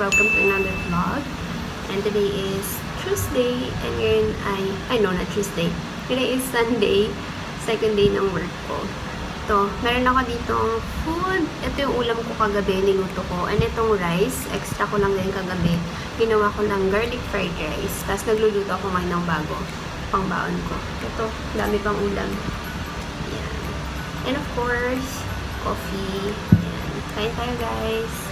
welcome to another vlog. And today is Tuesday, and ngayon ay, ay no, not Tuesday. Today is Sunday, second day ng work ko. Ito, meron ako dito food. Ito yung ulam ko kagabi, niluto ko. And itong rice, extra ko lang din kagabi. Ginawa ko lang garlic fried rice. Tapos nagluluto ako ngayon ng bago, pang baon ko. Ito, dami pang ulam. Yan. And of course, coffee. Yan. Kain tayo guys.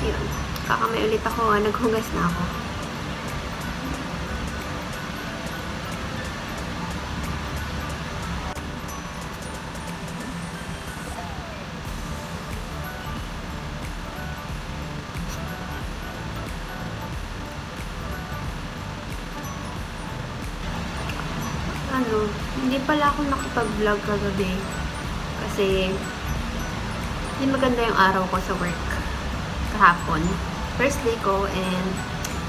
Yun. Kakamay ulit ako. ah. Naghugas na ako. Ano, hindi pala ako nakapag-vlog kagabi. Kasi, hindi maganda yung araw ko sa work kahapon. First day ko and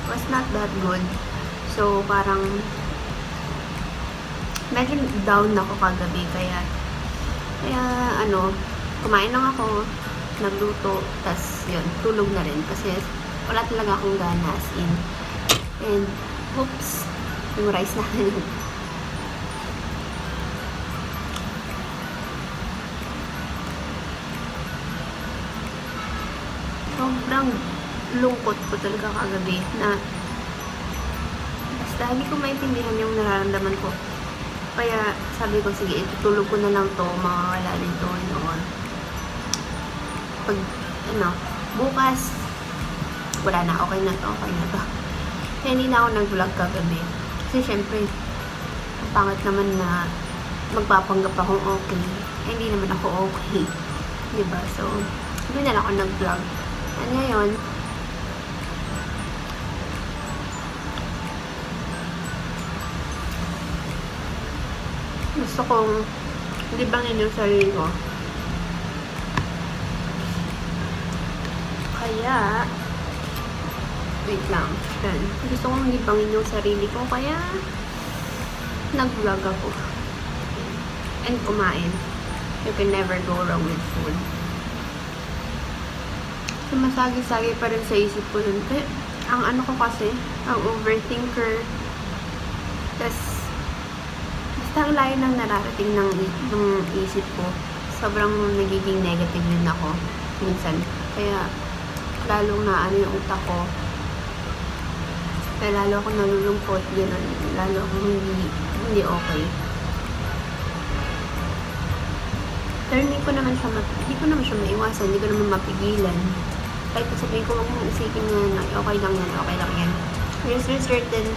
was not that good. So, parang medyo down ako kagabi. Kaya, kaya ano, kumain lang ako, nagluto, tas yun, tulog na rin. Kasi wala talaga akong gana as in. And, oops, yung rice natin. sobrang lungkot ko talaga kagabi na basta hindi ko maintindihan yung nararamdaman ko. Kaya sabi ko, sige, itutulog ko na lang to, mawawala din to, noon. Pag, ano, bukas, wala na, okay na to, okay na to. Kaya hindi na ako nag-vlog kagabi. Kasi syempre, pangit naman na magpapanggap akong okay. Eh, hindi naman ako okay. Diba? So, hindi na lang ako nag-vlog. Ngayon, gusto kong libangin yung sarili ko. Kaya, wait lang. Yan. Gusto kong libangin yung sarili ko. Kaya, nag-vlog ako. And kumain. You can never go wrong with food sumasagi-sagi pa rin sa isip ko. Kaya, ang ano ko kasi, ang overthinker, tas, basta ang layo ng nararating ng, ng isip ko, sobrang nagiging negative din ako, minsan. Kaya, lalong na ano yung utak ko, kaya lalo ako nalulungkot, gano'n, lalo ako hindi, hindi okay. Pero hindi ko naman siya, hindi ko naman siya maiwasan, hindi ko naman mapigilan kahit sabihin ko, huwag mong isipin na okay lang yan, okay lang yan. There's a certain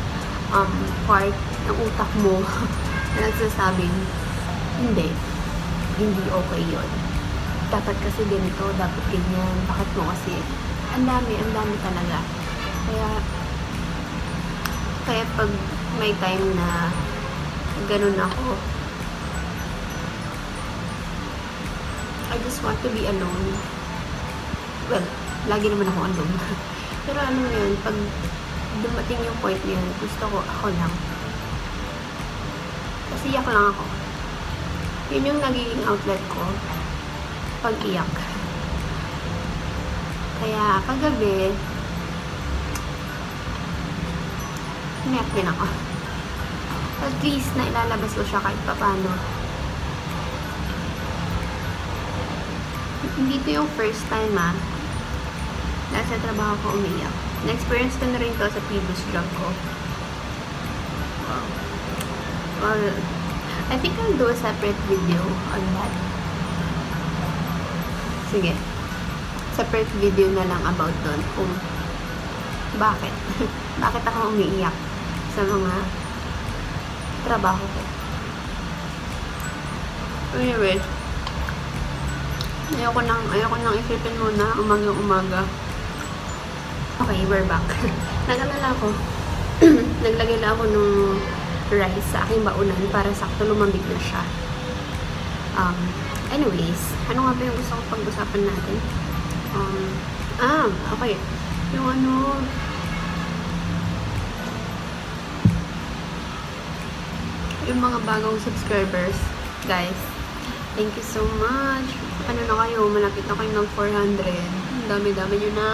um, part ng utak mo na nagsasabing, hindi, hindi okay yon Dapat kasi ganito, dapat ganyan, bakit mo kasi, ang dami, ang dami talaga. Kaya, kaya pag may time na ganun ako, I just want to be alone. Well, lagi naman ako alone. Pero ano yun, pag dumating yung point na yun, gusto ko ako lang. Kasi iyak lang ako. Yun yung nagiging outlet ko pag iyak. Kaya kagabi, umiyak din ako. At least, na ilalabas ko siya kahit papano. Hindi to yung first time ah dahil sa trabaho ko umiyak. Na-experience ko na rin to sa previous job ko. Wow. Well, I think I'll do a separate video on that. Sige. Separate video na lang about doon kung bakit. bakit ako umiiyak sa mga trabaho ko. Anyway, ayoko nang, ayoko nang isipin muna umaga-umaga. Okay, we're back. Nag-alala ako. Naglagay lang ako ng rice sa aking baunan para sakto lumambig na siya. Um, anyways, ano nga ba yung gusto kong pag-usapan natin? Um, ah, okay. Yung ano, yung mga bagong subscribers, guys, thank you so much. Ano na kayo, malapit na kayo ng 400. dami-dami nyo na.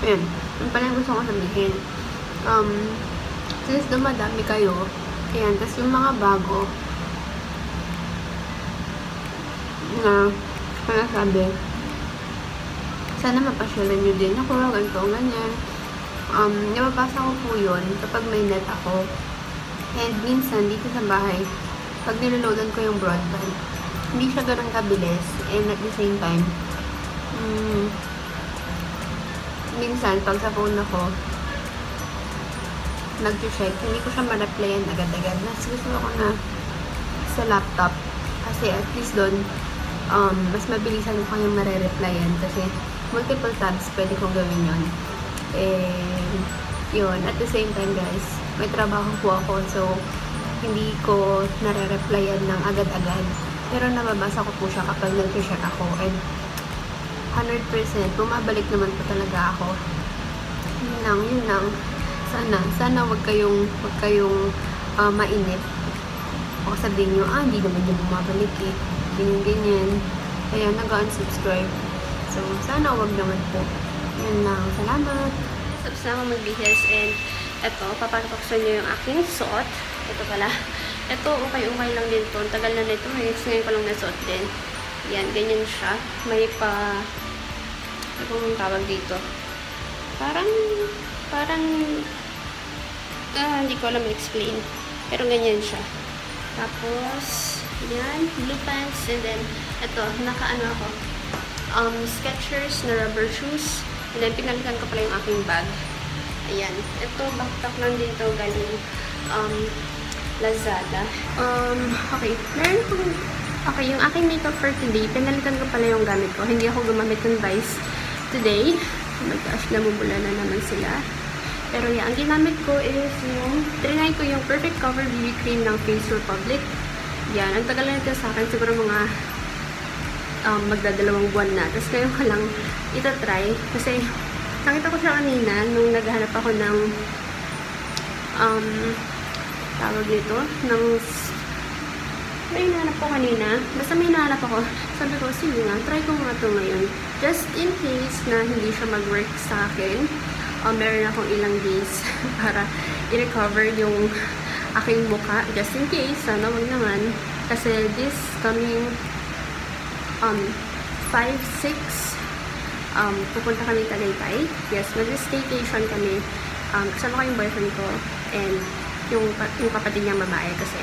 Ayan. Yung pala yung gusto ko sabihin. Um, since dumadami kayo, ayan, tapos yung mga bago, na, kaya sabi, sana mapasyalan nyo din ako, ganito, ganyan. Um, nababasa ko po yun kapag may net ako. And minsan, dito sa bahay, pag niloloadan ko yung broadband, hindi siya ganun kabilis. And at the same time, mm, minsan, pag sa phone ako, nag-check, hindi ko siya ma-replyan agad-agad. Mas gusto ko na sa laptop. Kasi at least doon, um, mas mabilisan ko kayong mare-replyan. Kasi multiple tabs, pwede kong gawin yon And, yun. At the same time, guys, may trabaho po ako. So, hindi ko nare-replyan ng agad-agad. Pero nababasa ko po siya kapag nag-check ako. And, 100% bumabalik naman po talaga ako. Yun lang, yun lang. Sana, sana wag kayong, wag kayong uh, mainip. O sabihin nyo, ah, hindi naman yung bumabalik eh. Ganyan, ganyan. Kaya nag-unsubscribe. So, sana wag naman po. Yun lang. Salamat. Tapos na ako magbihis and eto, papapaksan nyo yung aking suot. Ito pala. Ito, okay-okay lang din to. Tagal na nito. Ngayon, ngayon ko lang nasuot din. Yan, ganyan siya. May pa... Ano kung tawag dito? Parang... Parang... Ah, hindi ko alam explain. Pero ganyan siya. Tapos, yan, blue pants. And then, ito, naka-ano ako. Um, Skechers na rubber shoes. And then, pinalitan ko pala yung aking bag. Ayan. Ito, backpack lang dito galing um, Lazada. Um, okay. Meron akong Okay, yung aking makeup for today, pinalitan ko pala yung gamit ko. Hindi ako gumamit ng Vice today. Oh my gosh, namumula na naman sila. Pero yeah, ang ginamit ko is yung, trinay ko yung Perfect Cover BB Cream ng Face Republic. Yan, ang tagal na ito sa akin, siguro mga um, magdadalawang buwan na. Tapos ngayon ko lang itatry. Kasi nakita ko siya kanina nung naghahanap ako ng um, tawag dito, ng may hinahanap ko kanina. Basta may hinahanap ako. Sabi ko, sige nga, try ko nga ito ngayon. Just in case na hindi siya mag-work sa akin, uh, meron akong ilang days para i-recover yung aking mukha. Just in case, sana wag naman. Kasi this coming um, 5, 6, um, pupunta kami Tagaytay. Yes, mag-staycation kami. Um, kasama ko yung boyfriend ko and yung, yung kapatid niyang babae kasi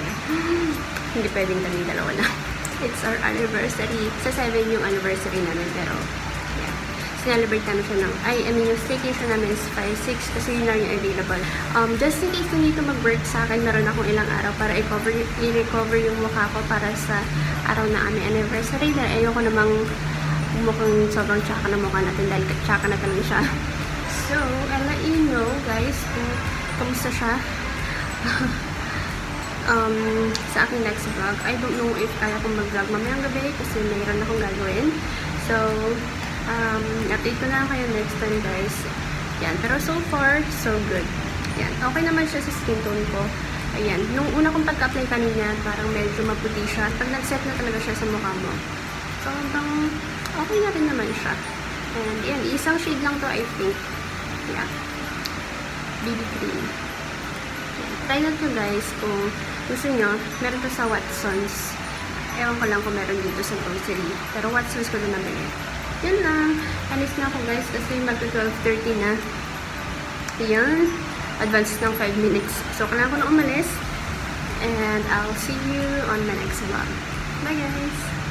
hindi pwedeng kami dalawa na. It's our anniversary. Sa 7 yung anniversary namin pero yeah. Celebrate namin siya ng, ay, I mean, yung staycation namin is 5-6 kasi yun lang yung available. Um, just in case kung dito mag-work sa akin, meron akong ilang araw para i-cover, i-recover yung mukha ko para sa araw na aming anniversary dahil ayoko namang mukhang sobrang tsaka na mukha natin dahil tsaka na talaga siya. So, I'll let you know, guys, kung kamusta siya. um, sa aking next vlog. I don't know if kaya kong mag-vlog mamayang gabi kasi mayroon akong gagawin. So, um, update ko na kayo next time guys. Yan. Pero so far, so good. Yan. Okay naman siya sa skin tone ko. Ayan. Nung una kong pagka-apply kanina, parang medyo maputi siya. Pag nag-set na talaga siya sa mukha mo. So, hanggang okay na rin naman siya. And, yan. Isang shade lang to, I think. Yeah. BB cream. Try na to guys kung gusto nyo. Meron to sa Watsons. Ewan ko lang kung meron dito sa grocery. Pero Watsons ko na nabili. Yun lang. Alis na ako guys kasi magto 12.30 na. Ayan. Advance ng 5 minutes. So, kailangan ko na umalis. And I'll see you on my next vlog. Bye guys!